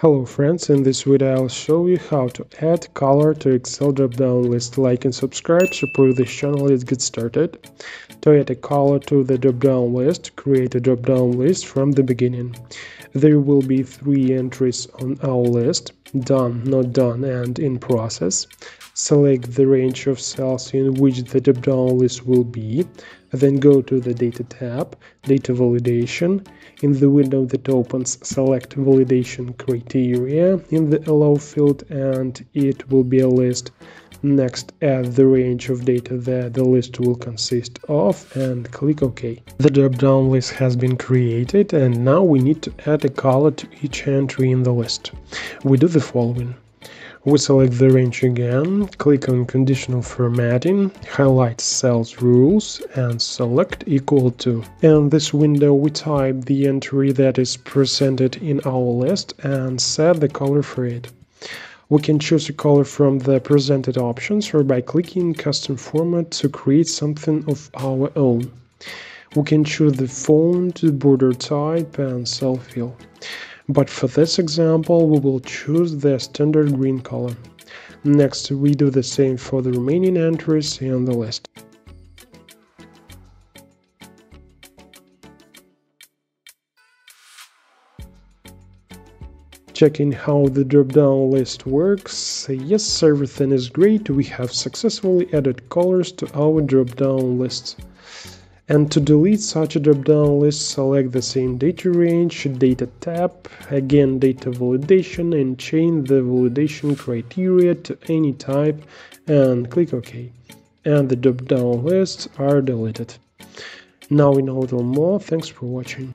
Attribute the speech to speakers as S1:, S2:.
S1: Hello friends, in this video I'll show you how to add color to Excel drop-down list. Like and subscribe, support this channel, let's get started. To add a color to the drop-down list, create a drop-down list from the beginning. There will be three entries on our list, done, not done and in process. Select the range of cells in which the drop-down list will be, then go to the Data tab, Data Validation. In the window that opens, select Validation Criteria in the Allow field and it will be a list. Next, add the range of data that the list will consist of and click OK. The drop-down list has been created and now we need to add a color to each entry in the list. We do the following. We select the range again, click on conditional formatting, highlight cells rules and select equal to. In this window we type the entry that is presented in our list and set the color for it. We can choose a color from the presented options or by clicking custom format to create something of our own. We can choose the font, border type and cell fill. But for this example, we will choose the standard green color. Next, we do the same for the remaining entries in the list. Checking how the drop-down list works, yes, everything is great, we have successfully added colors to our drop-down list. And to delete such a drop-down list, select the same data range, data tab, again data validation and change the validation criteria to any type and click OK. And the drop-down lists are deleted. Now we know a little more, thanks for watching.